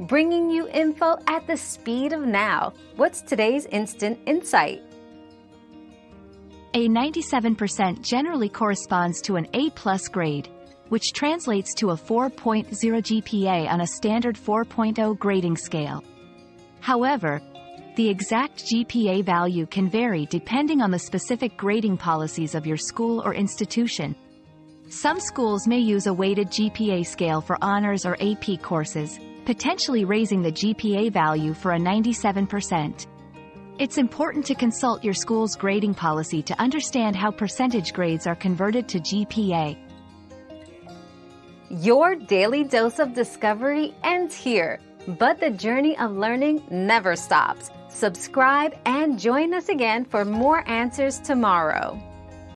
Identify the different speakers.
Speaker 1: bringing you info at the speed of now. What's today's instant insight?
Speaker 2: A 97% generally corresponds to an A-plus grade, which translates to a 4.0 GPA on a standard 4.0 grading scale. However, the exact GPA value can vary depending on the specific grading policies of your school or institution. Some schools may use a weighted GPA scale for honors or AP courses, potentially raising the GPA value for a 97%. It's important to consult your school's grading policy to understand how percentage grades are converted to GPA.
Speaker 1: Your daily dose of discovery ends here, but the journey of learning never stops. Subscribe and join us again for more answers tomorrow.